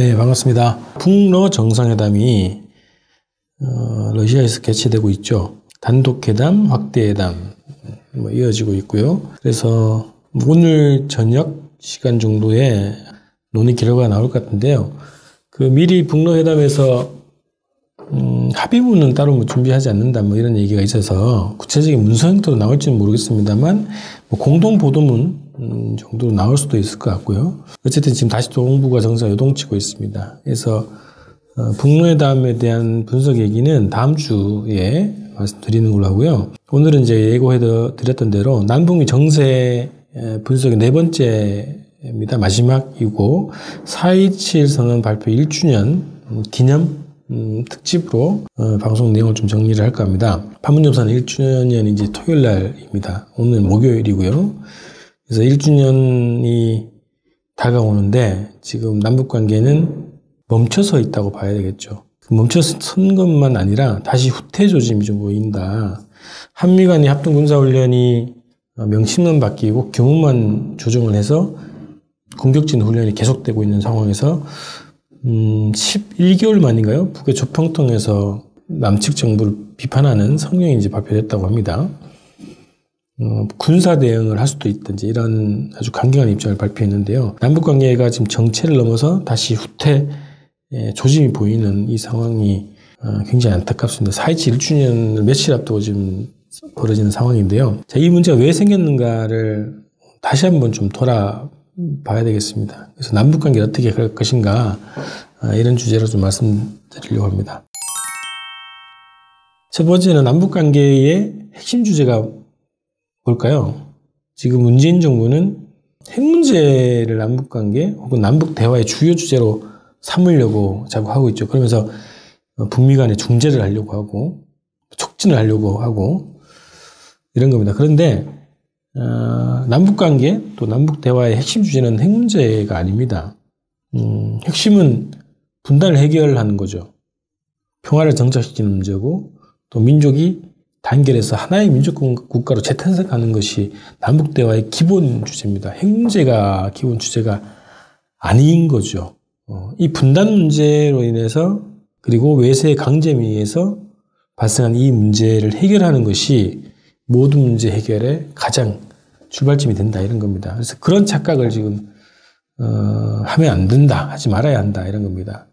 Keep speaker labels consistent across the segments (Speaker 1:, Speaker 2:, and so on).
Speaker 1: 네, 반갑습니다. 북러 정상회담이 어, 러시아에서 개최되고 있죠. 단독회담, 확대회담 뭐 이어지고 있고요. 그래서 오늘 저녁 시간 정도에 논의 결과가 나올 것 같은데요. 그 미리 북러 회담에서 음, 합의문은 따로 뭐 준비하지 않는다 뭐 이런 얘기가 있어서 구체적인 문서 형태로 나올지는 모르겠습니다만 뭐 공동 보도문 음, 정도로 나올 수도 있을 것 같고요. 어쨌든 지금 다시 또 홍보가 정상 요동치고 있습니다. 그래서 어, 북로회담에 대한 분석 얘기는 다음 주에 말씀드리는 걸로 하고요. 오늘은 이제 예고해 드렸던 대로 남북미 정세 분석의 네 번째입니다. 마지막이고 4.27 선언 발표 1주년 기념 음, 특집으로 어, 방송 내용을 좀 정리를 할까 합니다. 판문점선 1주년이 이제 토요일 날입니다. 오늘 목요일이고요. 그래서 1주년이 다가오는데 지금 남북 관계는 멈춰서 있다고 봐야 되겠죠. 멈춰선 것만 아니라 다시 후퇴 조짐이 좀 보인다. 한미 간의 합동 군사 훈련이 명칭만 바뀌고 경우만 조정을 해서 공격진 훈련이 계속되고 있는 상황에서 음, 11개월 만인가요? 북의 조평통에서 남측 정부를 비판하는 성명이 이제 발표됐다고 합니다. 어, 군사 대응을 할 수도 있든지 이런 아주 강경한 입장을 발표했는데요. 남북 관계가 지금 정체를 넘어서 다시 후퇴 예, 조짐이 보이는 이 상황이 어, 굉장히 안타깝습니다. 4.27 1주년을 며칠 앞두고 지금 벌어지는 상황인데요. 자, 이 문제가 왜 생겼는가를 다시 한번 좀 돌아봐야 되겠습니다. 그래서 남북 관계를 어떻게 할 것인가 아, 이런 주제로 좀 말씀드리려고 합니다. 첫 번째는 남북 관계의 핵심 주제가 뭘까요? 지금 문재인 정부는 핵 문제를 남북 관계 혹은 남북 대화의 주요 주제로 삼으려고 자꾸 하고 있죠. 그러면서 북미 간의 중재를 하려고 하고 촉진을 하려고 하고 이런 겁니다. 그런데 어, 남북 관계 또 남북 대화의 핵심 주제는 핵 문제가 아닙니다. 음, 핵심은 분단을 해결하는 거죠. 평화를 정착시키는 문제고 또 민족이 단결해서 하나의 민족 국가로 재탄생하는 것이 남북 대화의 기본 주제입니다. 핵 문제가 기본 주제가 아닌 거죠. 어, 이 분단 문제로 인해서 그리고 외세의 강제에 의해서 발생한 이 문제를 해결하는 것이 모든 문제 해결의 가장 출발점이 된다 이런 겁니다. 그래서 그런 착각을 지금 어, 하면 안 된다, 하지 말아야 한다 이런 겁니다.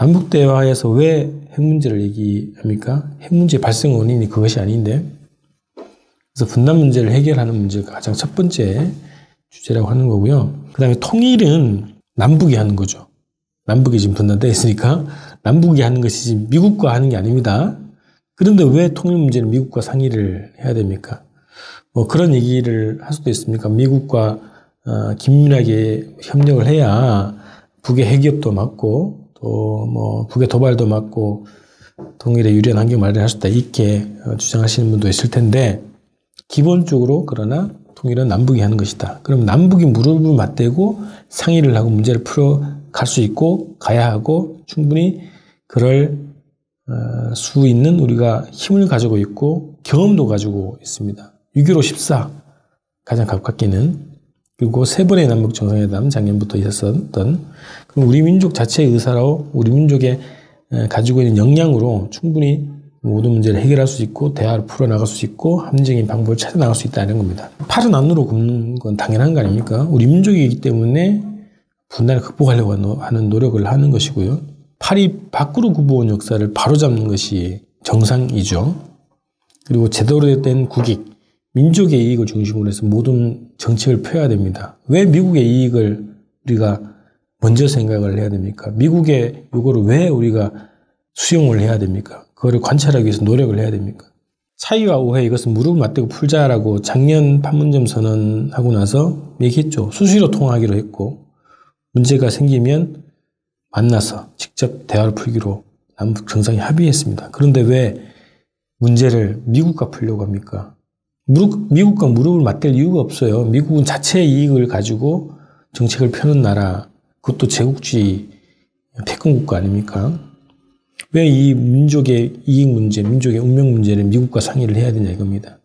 Speaker 1: 남북 대화에서 왜 핵 문제를 얘기합니까? 핵 문제 발생 원인이 그것이 아닌데. 그래서 분단 문제를 해결하는 문제가 가장 첫 번째 주제라고 하는 거고요. 그 다음에 통일은 남북이 하는 거죠. 남북이 지금 분단되어 있으니까 남북이 하는 것이 지금 미국과 하는 게 아닙니다. 그런데 왜 통일 문제는 미국과 상의를 해야 됩니까? 뭐 그런 얘기를 할 수도 있습니까? 미국과 어, 긴밀하게 협력을 해야 북의 핵기업도 막고 또 뭐 북의 도발도 막고 통일에 유리한 환경 마련할 수 있다 이렇게 어, 주장하시는 분도 있을 텐데 기본적으로 그러나 통일은 남북이 하는 것이다. 그럼 남북이 무릎을 맞대고 상의를 하고 문제를 풀어 갈 수 있고 가야 하고 충분히 그럴 어, 수 있는 우리가 힘을 가지고 있고 경험도 가지고 있습니다. 6.15 14 가장 가깝게는 그리고 세 번의 남북 정상회담 작년부터 있었던 우리 민족 자체의 의사로 우리 민족의 가지고 있는 역량으로 충분히 모든 문제를 해결할 수 있고 대화를 풀어나갈 수 있고 함정인 방법을 찾아나갈 수 있다는 겁니다. 팔은 안으로 굽는 건 당연한 거 아닙니까? 우리 민족이기 때문에 분단을 극복하려고 하는 노력을 하는 것이고요. 팔이 밖으로 굽어온 역사를 바로잡는 것이 정상이죠. 그리고 제대로 된 국익, 민족의 이익을 중심으로 해서 모든 정책을 펴야 됩니다. 왜 미국의 이익을 우리가 먼저 생각을 해야 됩니까? 미국의 요거를 왜 우리가 수용을 해야 됩니까? 그거를 관찰하기 위해서 노력을 해야 됩니까? 차이와 오해 이것은 무릎 맞대고 풀자라고 작년 판문점 선언하고 나서 얘기했죠. 수시로 통화하기로 했고 문제가 생기면 만나서 직접 대화를 풀기로 남북 정상이 합의했습니다. 그런데 왜 문제를 미국과 풀려고 합니까? 무릎, 미국과 무릎을 맞댈 이유가 없어요. 미국은 자체의 이익을 가지고 정책을 펴는 나라, 그것도 제국주의 패권 국가 아닙니까? 왜 이 민족의 이익 문제, 민족의 운명 문제를 미국과 상의를 해야 되냐 이겁니다.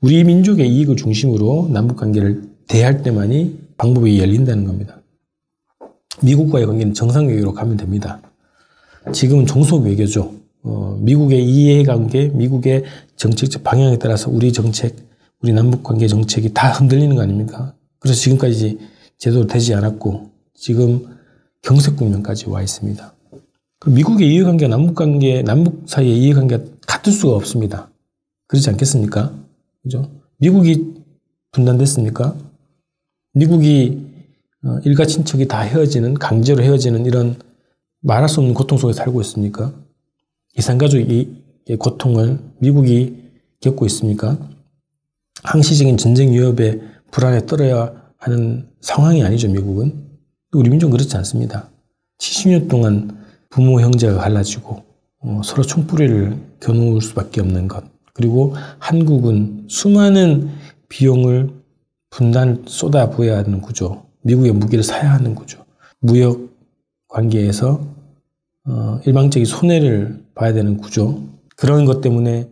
Speaker 1: 우리 민족의 이익을 중심으로 남북 관계를 대할 때만이 방법이 열린다는 겁니다. 미국과의 관계는 정상 외교로 가면 됩니다. 지금은 종속 외교죠. 어, 미국의 이해관계, 미국의 정책적 방향에 따라서 우리 정책, 우리 남북 관계 정책이 다 흔들리는 거 아닙니까? 그래서 지금까지 제대로 되지 않았고 지금 경색 국면까지 와 있습니다. 미국의 이해관계, 남북관계, 남북 사이의 이해관계가 같을 수가 없습니다. 그렇지 않겠습니까? 그죠? 미국이 분단됐습니까? 미국이 어, 일가 친척이 다 헤어지는, 강제로 헤어지는 이런 말할 수 없는 고통 속에 살고 있습니까? 이산가족의 고통을 미국이 겪고 있습니까? 항시적인 전쟁 위협에 불안에 떨어야 하는 상황이 아니죠, 미국은. 우리 민족은 그렇지 않습니다. 70년 동안 부모 형제가 갈라지고 어, 서로 총뿌리를 겨누을 수밖에 없는 것. 그리고 한국은 수많은 비용을 분단 쏟아부어야 하는 구조. 미국의 무기를 사야 하는 구조. 무역 관계에서 어, 일방적인 손해를 봐야 되는 구조. 그런 것 때문에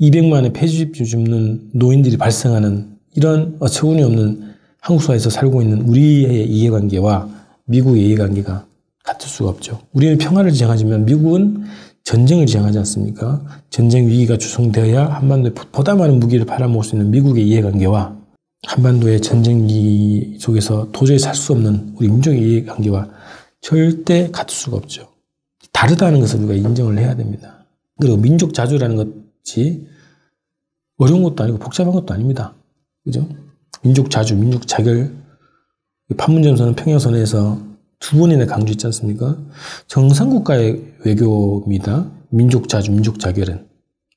Speaker 1: 200만의 폐주집주 줍는 노인들이 발생하는 이런 어처구니 없는 한국 사회에서 살고 있는 우리의 이해관계와 미국의 이해관계가 같을 수가 없죠. 우리는 평화를 지향하지만 미국은 전쟁을 지향하지 않습니까? 전쟁 위기가 조성되어야 한반도에 보다 많은 무기를 팔아먹을 수 있는 미국의 이해관계와 한반도의 전쟁 위기 속에서 도저히 살 수 없는 우리 민족의 이해관계와 절대 같을 수가 없죠. 다르다는 것을 우리가 인정을 해야 됩니다. 그리고 민족 자주라는 것이 어려운 것도 아니고 복잡한 것도 아닙니다. 그죠? 민족 자주, 민족 자결. 판문점선은 평양선에서 두 번이나 강조했지 않습니까? 정상국가의 외교입니다. 민족 자주, 민족 자결은.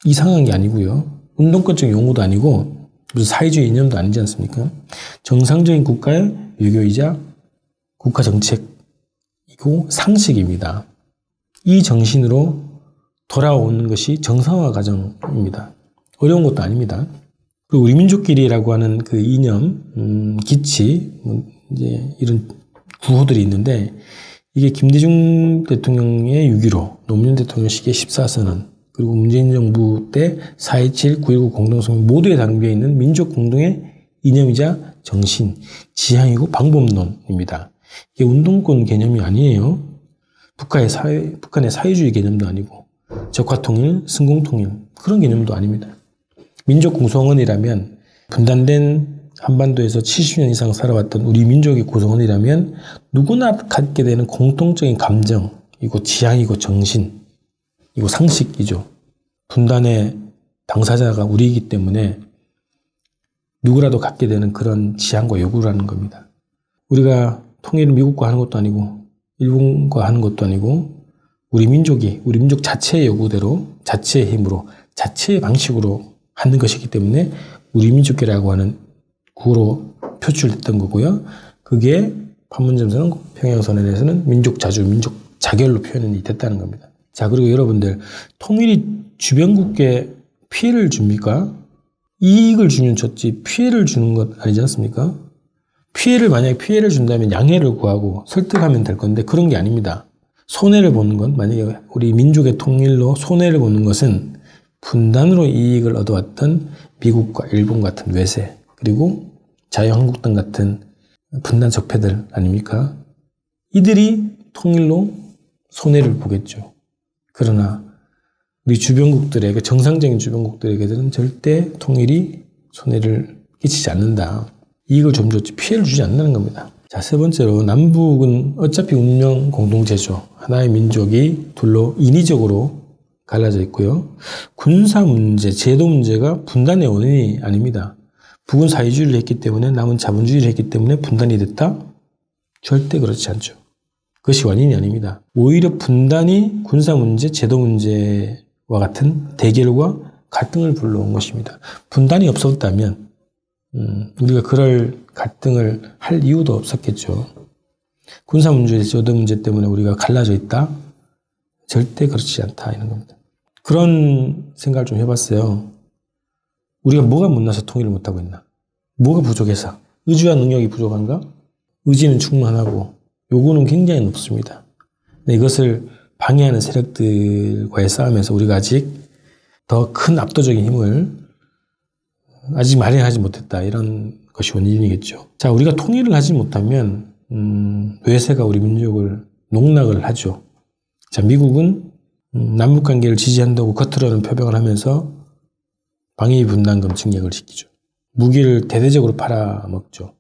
Speaker 1: 이상한 게 아니고요. 운동권적 용어도 아니고 무슨 사회주의 이념도 아니지 않습니까? 정상적인 국가의 외교이자 국가 정책이고 상식입니다. 이 정신으로 돌아오는 것이 정상화 과정입니다. 어려운 것도 아닙니다. 그리고 우리 민족끼리라고 하는 그 이념, 음, 기치, 뭐 이제 이런 구호들이 있는데 이게 김대중 대통령의 6.15, 노무현 대통령 시기의 14선언, 그리고 문재인 정부 때 4.27, 9.19 공동성명 모두에 담겨 있는 민족 공동의 이념이자 정신, 지향이고 방법론입니다. 이게 운동권 개념이 아니에요. 북한의 사회, 북한의 사회주의 개념도 아니고 적화통일, 승공통일 그런 개념도 아닙니다. 민족 구성원이라면 분단된 한반도에서 70년 이상 살아왔던 우리 민족의 구성원이라면 누구나 갖게 되는 공통적인 감정이고 지향이고 정신 이고 상식이죠. 분단의 당사자가 우리이기 때문에 누구라도 갖게 되는 그런 지향과 요구라는 겁니다. 우리가 통일을 미국과 하는 것도 아니고 일본과 하는 것도 아니고 우리 민족이 우리 민족 자체의 요구대로 자체의 힘으로 자체의 방식으로 하는 것이기 때문에 우리 민족계라고 하는 구호로 표출됐던 거고요. 그게 판문점선언 평양선언에서는 민족 자주 민족 자결로 표현이 됐다는 겁니다. 자 그리고 여러분들 통일이 주변국에 피해를 줍니까? 이익을 주면 좋지 피해를 주는 것 아니지 않습니까? 피해를 만약에 피해를 준다면 양해를 구하고 설득하면 될 건데 그런 게 아닙니다. 손해를 보는 건 만약에 우리 민족의 통일로 손해를 보는 것은 분단으로 이익을 얻어왔던 미국과 일본 같은 외세 그리고 자유한국당 같은 분단 적폐들 아닙니까? 이들이 통일로 손해를 보겠죠. 그러나 우리 주변국들에게 정상적인 주변국들에게는 절대 통일이 손해를 끼치지 않는다. 이익을 좀 줬지 피해를 주지 않는다는 겁니다. 자, 세 번째로 남북은 어차피 운명 공동체죠. 하나의 민족이 둘로 인위적으로 갈라져 있고요. 군사 문제, 제도 문제가 분단의 원인이 아닙니다. 북은 사회주의를 했기 때문에 남은 자본주의를 했기 때문에 분단이 됐다? 절대 그렇지 않죠. 그것이 원인이 아닙니다. 오히려 분단이 군사 문제, 제도 문제와 같은 대결과 갈등을 불러온 것입니다. 분단이 없었다면 음, 우리가 그럴 갈등을 할 이유도 없었겠죠. 군사 문제, 저도 문제 때문에 우리가 갈라져 있다? 절대 그렇지 않다. 이런 겁니다. 그런 생각을 좀 해봤어요. 우리가 뭐가 못나서 통일을 못하고 있나? 뭐가 부족해서? 의지와 능력이 부족한가? 의지는 충만하고 요구는 굉장히 높습니다. 근데 이것을 방해하는 세력들과의 싸움에서 우리가 아직 더 큰 압도적인 힘을 아직 마련하지 못했다. 이런 것이 원인이겠죠. 자, 우리가 통일을 하지 못하면 음, 외세가 우리 민족을 농락을 하죠. 자, 미국은 음, 남북 관계를 지지한다고 겉으로는 표명을 하면서 방위 분담금 증액을 시키죠. 무기를 대대적으로 팔아먹죠.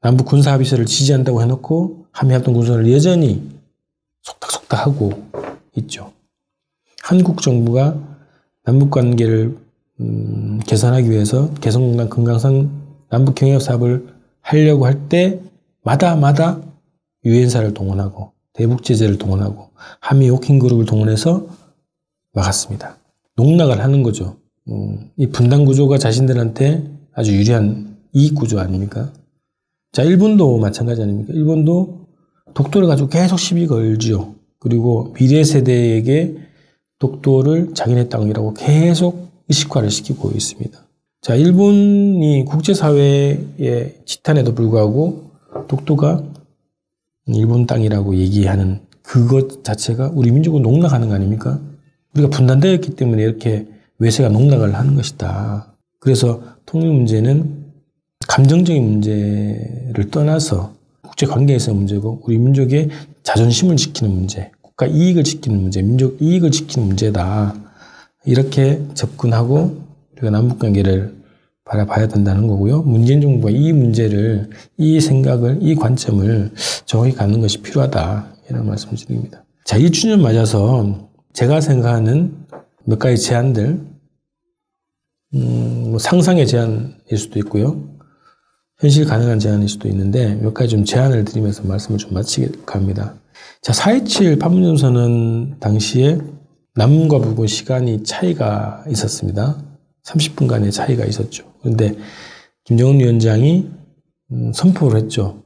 Speaker 1: 남북 군사 합의서를 지지한다고 해놓고 한미합동 군사를 여전히 속닥속닥 하고 있죠. 한국 정부가 남북 관계를 음, 개선하기 위해서 개성공단 금강산 남북 경협 사업을 하려고 할 때마다마다 유엔사를 동원하고 대북 제재를 동원하고 한미 working group을 동원해서 막았습니다. 농락을 하는 거죠. 음, 이 분단 구조가 자신들한테 아주 유리한 이익 구조 아닙니까? 자, 일본도 마찬가지 아닙니까? 일본도 독도를 가지고 계속 시비 걸지요. 그리고 미래 세대에게 독도를 자기네 땅이라고 계속 의식화를 시키고 있습니다. 자, 일본이 국제사회의 지탄에도 불구하고 독도가 일본 땅이라고 얘기하는 그것 자체가 우리 민족을 농락하는 거 아닙니까? 우리가 분단되었기 때문에 이렇게 외세가 농락을 하는 것이다. 그래서 통일 문제는 감정적인 문제를 떠나서 국제 관계에서 문제고 우리 민족의 자존심을 지키는 문제, 국가 이익을 지키는 문제, 민족 이익을 지키는 문제다. 이렇게 접근하고 우리가 남북 관계를 바라봐야 된다는 거고요. 문재인 정부가 이 문제를, 이 생각을, 이 관점을 정확히 갖는 것이 필요하다. 이런 말씀을 드립니다. 자, 1주년 맞아서 제가 생각하는 몇 가지 제안들, 음, 뭐 상상의 제안일 수도 있고요. 현실 가능한 제안일 수도 있는데 몇 가지 좀 제안을 드리면서 말씀을 좀 마치게 합니다. 자, 4.27 판문점선언 당시에 남과 북은 시간이 차이가 있었습니다. 30분간의 차이가 있었죠. 그런데 김정은 위원장이 음, 선포를 했죠.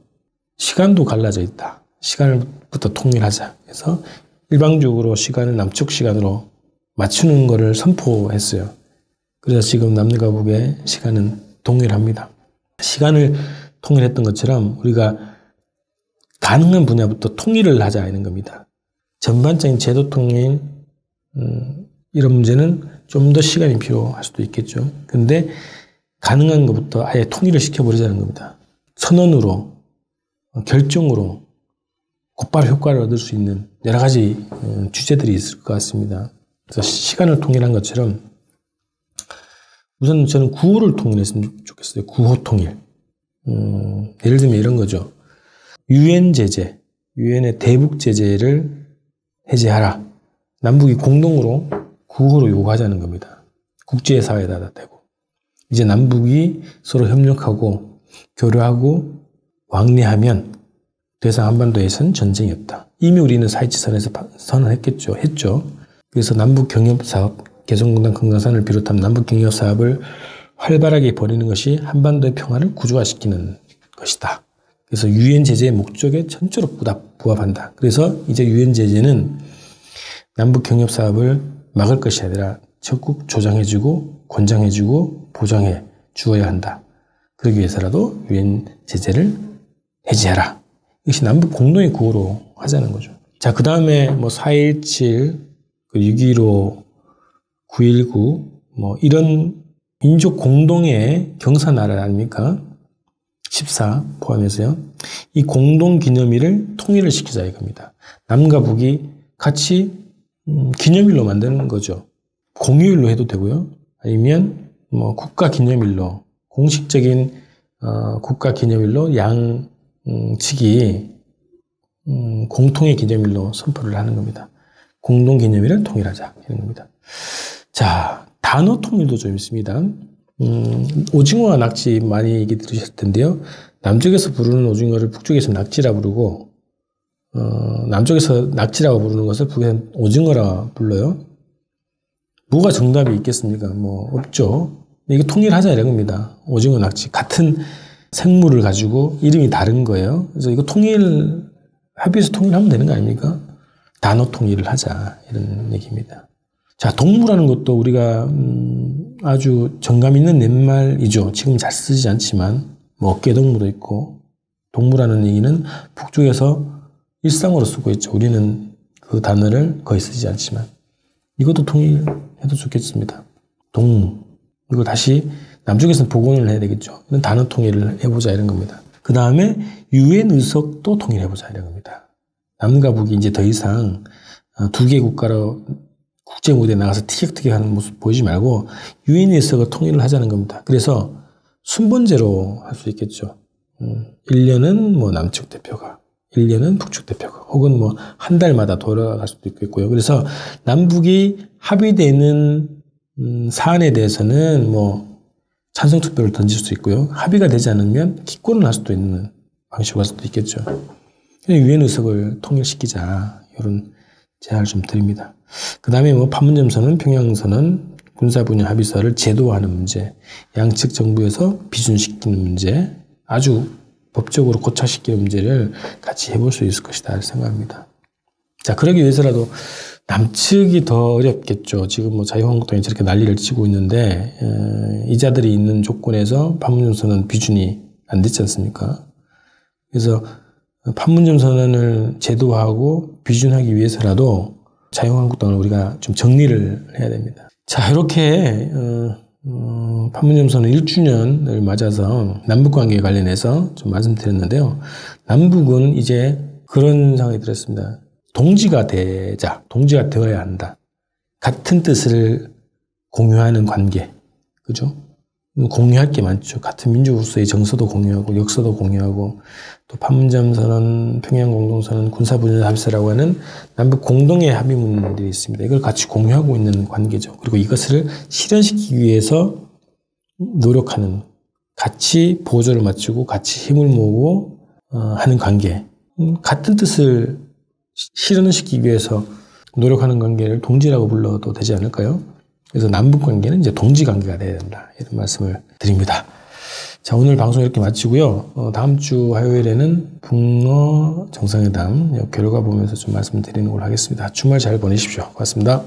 Speaker 1: 시간도 갈라져 있다. 시간부터 통일하자. 그래서 일방적으로 시간을 남쪽 시간으로 맞추는 것을 선포했어요. 그래서 지금 남과 북의 시간은 동일합니다. 시간을 통일했던 것처럼 우리가 가능한 분야부터 통일을 하자 이런 겁니다. 전반적인 제도 통일 음, 이런 문제는 좀 더 시간이 필요할 수도 있겠죠. 근데 가능한 것부터 아예 통일을 시켜버리자는 겁니다. 선언으로 결정으로 곧바로 효과를 얻을 수 있는 여러 가지 어, 주제들이 있을 것 같습니다. 그래서 시간을 통일한 것처럼 우선 저는 구호를 통일했으면 좋겠어요. 구호 통일. 음, 예를 들면 이런 거죠. 유엔 제재, 유엔의 대북 제재를 해제하라. 남북이 공동으로 구호로 요구하자는 겁니다. 국제사회에다 대고. 이제 남북이 서로 협력하고 교류하고 왕래하면 대상 한반도에선 전쟁이 없다. 이미 우리는 사이치선에서 선언했겠죠. 했죠. 그래서 남북 경협 사업, 개성공단 금강산을 비롯한 남북 경협 사업을 활발하게 벌이는 것이 한반도의 평화를 구조화시키는 것이다. 그래서 유엔 제재의 목적에 전적으로 부합한다. 그래서 이제 유엔 제재는 남북 경협 사업을 막을 것이 아니라 적극 조장해주고 권장해주고 보장해 주어야 한다. 그러기 위해서라도 유엔 제재를 해제하라. 이것이 남북 공동의 구호로 하자는 거죠. 자, 그 다음에 뭐 4.17, 6.15, 9.19, 뭐 이런 민족 공동의 경사나라 아닙니까? 14 포함해서요. 이 공동 기념일을 통일을 시키자 이겁니다. 남과 북이 같이 음, 기념일로 만드는 거죠. 공휴일로 해도 되고요. 아니면 뭐 국가 기념일로 공식적인 어, 국가 기념일로 양 음, 측이 음, 공통의 기념일로 선포를 하는 겁니다. 공동 기념일을 통일하자 이런 겁니다. 자 단어 통일도 좀 있습니다. 음, 오징어와 낙지 많이 얘기 들으셨을 텐데요. 남쪽에서 부르는 오징어를 북쪽에서 낙지라 부르고 어, 남쪽에서 낙지라고 부르는 것을 북에서는 오징어라 불러요. 뭐가 정답이 있겠습니까? 뭐 없죠. 이게 통일하자 이런 겁니다. 오징어, 낙지 같은 생물을 가지고 이름이 다른 거예요. 그래서 이거 통일 합의해서 통일하면 되는 거 아닙니까? 단어 통일을 하자 이런 얘기입니다. 자 동무라는 것도 우리가 음, 아주 정감 있는 넷말이죠. 지금 잘 쓰지 않지만 뭐 어깨 동무도 있고 동무라는 얘기는 북쪽에서 일상으로 쓰고 있죠. 우리는 그 단어를 거의 쓰지 않지만 이것도 통일해도 좋겠습니다. 동무 이거 다시 남쪽에서는 복원을 해야 되겠죠. 이런 단어 통일을 해보자 이런 겁니다. 그 다음에 유엔 의석도 통일해보자 이런 겁니다. 남과 북이 이제 더 이상 어, 두개 국가로 국제 무대에 나가서 티격태격하는 모습 보이지 말고 유엔 의석을 통일을 하자는 겁니다. 그래서 순번제로 할 수 있겠죠. 음, 1년은 뭐 남측 대표가, 1년은 북측 대표가, 혹은 뭐 한 달마다 돌아갈 수도 있겠고요. 그래서 남북이 합의되는 음, 사안에 대해서는 뭐 찬성 투표를 던질 수 있고요. 합의가 되지 않으면 기권을 할 수도 있는 방식으로 할 수도 있겠죠. 유엔 의석을 통일시키자 이런 제안을 좀 드립니다. 그 다음에 뭐 판문점 선언, 평양 선언, 군사 분야 합의서를 제도화하는 문제, 양측 정부에서 비준시키는 문제, 아주 법적으로 고착시키는 문제를 같이 해볼 수 있을 것이다 생각합니다. 자, 그러기 위해서라도 남측이 더 어렵겠죠. 지금 뭐 자유한국당이 저렇게 난리를 치고 있는데 에, 이자들이 있는 조건에서 판문점 선언 비준이 안 됐지 않습니까? 그래서 판문점 선언을 제도화하고 비준하기 위해서라도 자유한국당을 우리가 좀 정리를 해야 됩니다. 자, 이렇게 어, 어, 판문점 선언 1주년을 맞아서 남북 관계에 관련해서 좀 말씀드렸는데요. 남북은 이제 그런 상황이 들었습니다. 동지가 되자, 동지가 되어야 한다. 같은 뜻을 공유하는 관계, 그죠? 공유할 게 많죠. 같은 민주로서의 정서도 공유하고 역사도 공유하고 또 판문점 선언, 평양 공동 선언, 군사 분야 합의서라고 하는 남북 공동의 합의문들이 있습니다. 이걸 같이 공유하고 있는 관계죠. 그리고 이것을 실현시키기 위해서 노력하는 같이 보조를 맞추고 같이 힘을 모으고 어, 하는 관계. 음, 같은 뜻을 실현시키기 위해서 노력하는 관계를 동지라고 불러도 되지 않을까요? 그래서 남북 관계는 이제 동지 관계가 돼야 된다. 이런 말씀을 드립니다. 자, 오늘 방송 이렇게 마치고요. 어, 다음 주 화요일에는 북러 정상회담 결과 보면서 좀 말씀드리는 걸로 하겠습니다. 주말 잘 보내십시오. 고맙습니다.